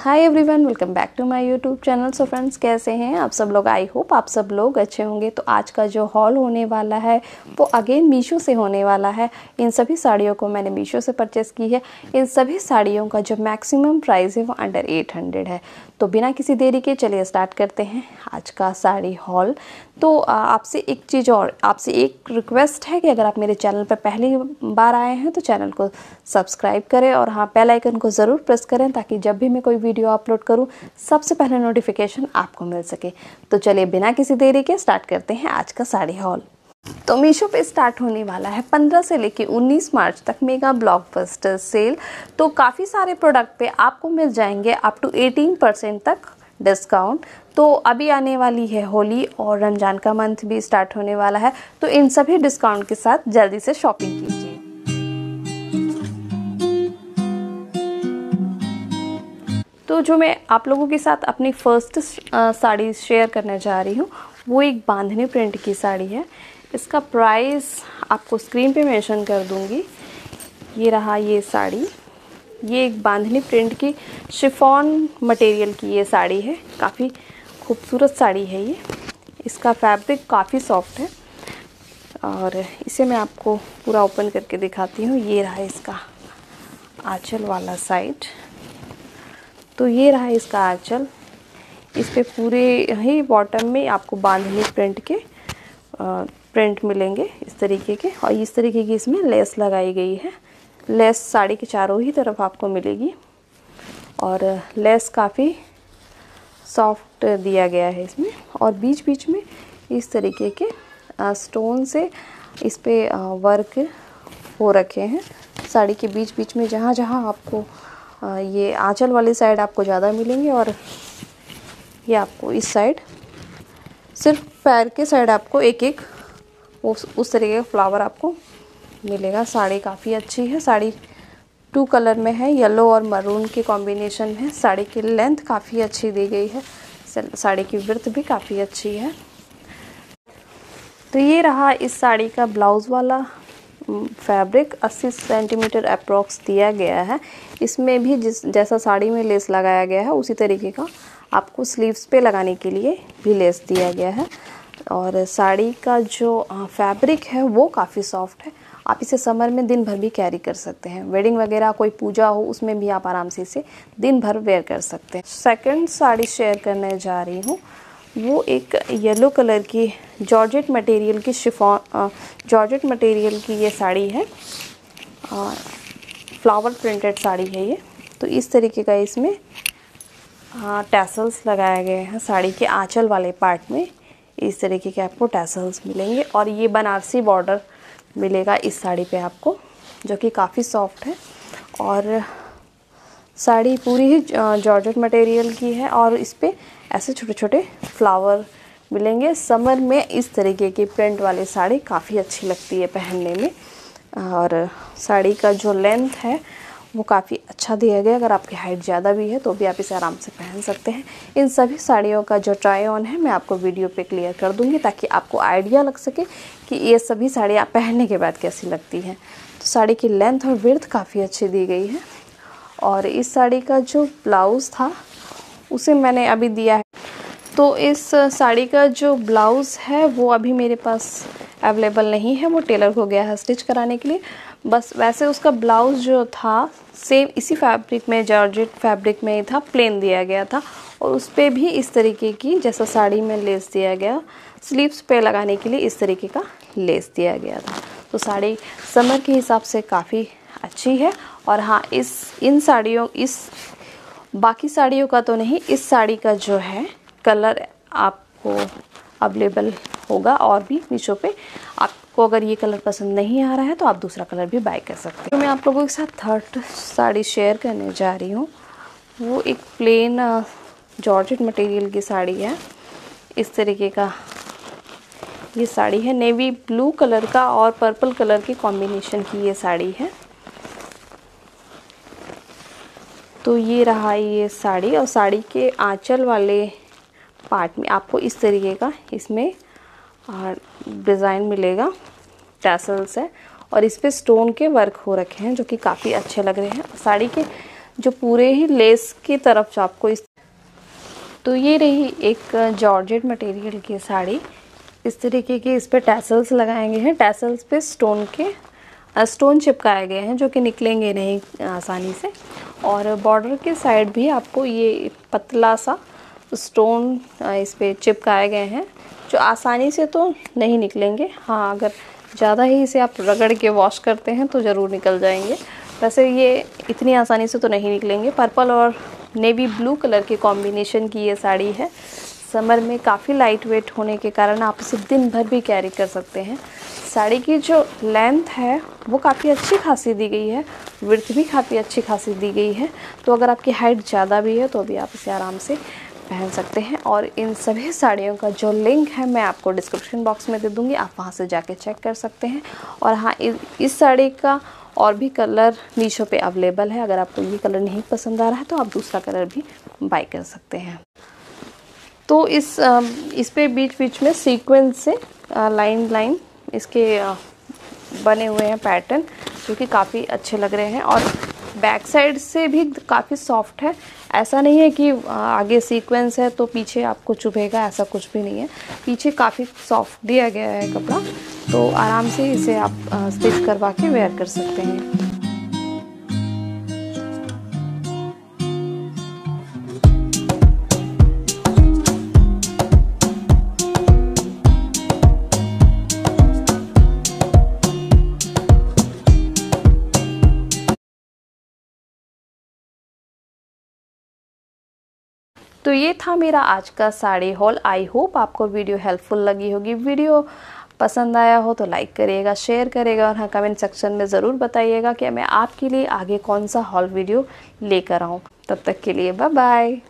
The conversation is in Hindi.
Hi everyone welcome back to my YouTube channel so friends कैसे हैं आप सब लोग? आई होप आप सब लोग अच्छे होंगे। तो आज का जो हॉल होने वाला है, वो अगेन मीशो से होने वाला है। इन सभी साड़ियों को मैंने मीशो से परचेस की है। इन सभी साड़ियों का जो मैक्सिमम प्राइस है, वो अंडर 800 है। तो बिना किसी देरी के चलिए स्टार्ट करते हैं आज का साड़ी हॉल तो आपसे एक चीज़ और, आपसे एक रिक्वेस्ट है कि अगर आप मेरे चैनल पर पहली बार आए हैं तो चैनल को सब्सक्राइब करें और हाँ बेल को ज़रूर प्रेस करें ताकि जब भी मैं कोई वीडियो अपलोड करूँ, सबसे पहले नोटिफिकेशन आपको मिल सके। तो चलिए बिना किसी देरी के स्टार्ट करते हैं आज का साड़ी हॉल तो मीशो पे स्टार्ट होने वाला है 15 से लेके 19 मार्च तक मेगा ब्लॉकबस्टर सेल तो काफ़ी सारे प्रोडक्ट पे आपको मिल जाएँगे अप टू 18 परसेंट तक डिस्काउंट तो अभी आने वाली है होली और रमज़ान का मंथ भी स्टार्ट होने वाला है। तो इन सभी डिस्काउंट के साथ जल्दी से शॉपिंग कीजिए। जो मैं आप लोगों के साथ अपनी फ़र्स्ट साड़ी शेयर करने जा रही हूँ, वो एक बांधनी प्रिंट की साड़ी है। इसका प्राइस आपको स्क्रीन पे मेंशन कर दूँगी। ये रहा ये साड़ी। ये एक बांधनी प्रिंट की शिफॉन मटेरियल की ये साड़ी है। काफ़ी खूबसूरत साड़ी है ये। इसका फैब्रिक काफ़ी सॉफ्ट है। और इसे मैं आपको पूरा ओपन करके दिखाती हूँ। ये रहा इसका आंचल वाला साइड तो ये रहा इसका आंचल। इस पर पूरे ही बॉटम में आपको बांधनी प्रिंट के प्रिंट मिलेंगे इस तरीके के। और इस तरीके की इसमें लेस लगाई गई है। लेस साड़ी के चारों ही तरफ़ आपको मिलेगी। और लेस काफ़ी सॉफ्ट दिया गया है इसमें। और बीच बीच में इस तरीके के स्टोन से इस पर वर्क हो रखे हैं। साड़ी के बीच बीच में जहाँ जहाँ आपको ये आंचल वाली साइड आपको ज़्यादा मिलेंगे और ये आपको इस साइड सिर्फ़ पैर के साइड आपको एक एक उस उस तरीके का फ्लावर आपको मिलेगा। साड़ी काफ़ी अच्छी है, साड़ी टू कलर में है येलो और मरून के कॉम्बिनेशन में साड़ी की लेंथ काफ़ी अच्छी दी गई है साड़ी की वृथ भी काफ़ी अच्छी है। तो ये रहा इस साड़ी का ब्लाउज़ वाला फैब्रिक 80 सेंटीमीटर अप्रॉक्स दिया गया है। इसमें भी जिस, जैसा साड़ी में लेस लगाया गया है, उसी तरीके का आपको स्लीव्स पे लगाने के लिए भी लेस दिया गया है। और साड़ी का जो फैब्रिक है, वो काफ़ी सॉफ्ट है। आप इसे समर में दिन भर भी कैरी कर सकते हैं। वेडिंग वगैरह, कोई पूजा हो, उसमें भी आप आराम से इसे दिन भर वेयर कर सकते हैं। सेकंड साड़ी शेयर करने जा रही हूँ। वो एक येलो कलर की जॉर्जेट मटेरियल की शिफॉन जॉर्जेट मटेरियल की ये साड़ी है। फ्लावर प्रिंटेड साड़ी है ये। तो इस तरीके का इसमें टैसल्स लगाए गए हैं साड़ी के आंचल वाले पार्ट में। इस तरीके के आपको टैसल्स मिलेंगे और ये बनारसी बॉर्डर मिलेगा इस साड़ी पे आपको, जो कि काफ़ी सॉफ्ट है। और साड़ी पूरी ही जॉर्जेट मटेरियल की है और इस पर ऐसे छोटे छोटे फ्लावर मिलेंगे। समर में इस तरीके की प्रिंट वाली साड़ी काफ़ी अच्छी लगती है पहनने में। और साड़ी का जो लेंथ है, वो काफ़ी अच्छा दिया गया अगर आपकी हाइट ज़्यादा भी है तो भी आप इसे आराम से पहन सकते हैं। इन सभी साड़ियों का जो ट्राई ऑन है, मैं आपको वीडियो पे क्लियर कर दूँगी ताकि आपको आइडिया लग सके कि ये सभी साड़ियाँ पहनने के बाद कैसी लगती हैं। तो साड़ी की लेंथ और विर्थ काफ़ी अच्छी दी गई है। और इस साड़ी का जो ब्लाउज़ था, उसे मैंने अभी दिया है। तो इस साड़ी का जो ब्लाउज़ है, वो अभी मेरे पास अवेलेबल नहीं है, वो टेलर हो गया है स्टिच कराने के लिए। बस वैसे उसका ब्लाउज़ जो था, सेम इसी फैब्रिक में, जॉर्जेट फैब्रिक में ही था, प्लेन दिया गया था। और उस पर भी इस तरीके की, जैसा साड़ी में लेस दिया गया, स्लीव्स पे लगाने के लिए इस तरीके का लेस दिया गया था। तो साड़ी समर के हिसाब से काफ़ी अच्छी है और हाँ इस, इन साड़ियों, इस, बाकी साड़ियों का तो नहीं, इस साड़ी का जो है, कलर आपको अवेलेबल होगा और भी मीशो पे। आपको अगर ये कलर पसंद नहीं आ रहा है तो आप दूसरा कलर भी बाय कर सकते हैं। तो मैं आप लोगों के साथ थर्ड साड़ी शेयर करने जा रही हूँ। वो एक प्लेन जॉर्जेट मटेरियल की साड़ी है। इस तरीके का ये साड़ी है। नेवी ब्लू कलर का और पर्पल कलर की कॉम्बिनेशन की ये साड़ी है। तो ये रहा ये साड़ी और साड़ी के आंचल वाले पार्ट में आपको इस तरीके का इसमें डिज़ाइन मिलेगा टैसल्स है। और इस पर स्टोन के वर्क हो रखे हैं, जो कि काफ़ी अच्छे लग रहे हैं। साड़ी के जो पूरे ही लेस की तरफ़ आपको इस तो ये रही एक जॉर्जेट मटेरियल की साड़ी। इस तरीके के इस पर टैसल्स लगाए गए हैं। टैसल्स पे स्टोन के स्टोन चिपकाए गए हैं, जो कि निकलेंगे नहीं आसानी से। और बॉर्डर के साइड भी आपको ये पतला सा स्टोन इस पर चिपकाए गए हैं, जो आसानी से तो नहीं निकलेंगे। हाँ अगर ज़्यादा ही इसे आप रगड़ के वॉश करते हैं तो ज़रूर निकल जाएँगे। वैसे ये इतनी आसानी से तो नहीं निकलेंगे। पर्पल और नेवी ब्लू कलर के कॉम्बिनेशन की ये साड़ी है। समर में काफ़ी लाइट वेट होने के कारण आप इसे दिन भर भी कैरी कर सकते हैं। साड़ी की जो लेंथ है, वो काफ़ी अच्छी खासी दी गई है। विर्थ भी काफ़ी अच्छी खासी दी गई है। तो अगर आपकी हाइट ज़्यादा भी है तो भी आप इसे आराम से पहन सकते हैं। और इन सभी साड़ियों का जो लिंक है, मैं आपको डिस्क्रिप्शन बॉक्स में दे दूँगी। आप वहाँ से जाके चेक कर सकते हैं। और हाँ इस साड़ी का और भी कलर मीशो पे अवेलेबल है। अगर आपको ये कलर नहीं पसंद आ रहा है तो आप दूसरा कलर भी बाई कर सकते हैं। तो इस इस पे बीच बीच में सीक्वेंस से लाइन लाइन इसके बने हुए हैं पैटर्न जो कि काफ़ी अच्छे लग रहे हैं और बैक साइड से भी काफ़ी सॉफ्ट है। ऐसा नहीं है कि आगे सीक्वेंस है तो पीछे आपको चुभेगा, ऐसा कुछ भी नहीं है। पीछे काफ़ी सॉफ्ट दिया गया है कपड़ा तो आराम से इसे आप स्टिच करवा के वेयर कर सकते हैं। तो ये था मेरा आज का साड़ी हॉल आई होप आपको वीडियो हेल्पफुल लगी होगी. वीडियो पसंद आया हो तो लाइक करिएगा शेयर करिएगा और हाँ कमेंट सेक्शन में ज़रूर बताइएगा कि मैं आपके लिए आगे कौन सा हॉल वीडियो लेकर आऊँ. तब तक के लिए बाय बाय